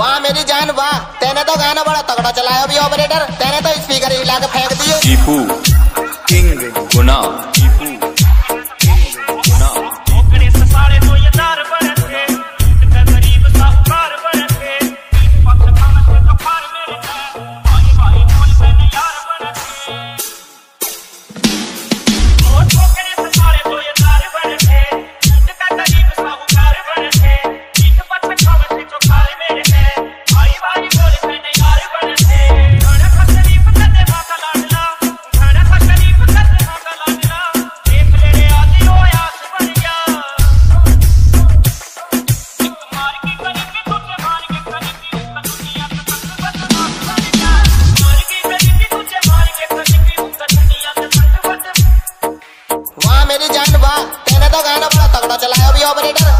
वाह, मेरी जान, वाह। तेने तो गाना बड़ा तगड़ा चलाया अभी ऑपरेटर तेने तो स्पीकर ही लाके फेंक दिए। कीपू किंग गुना।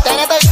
Gotta bake.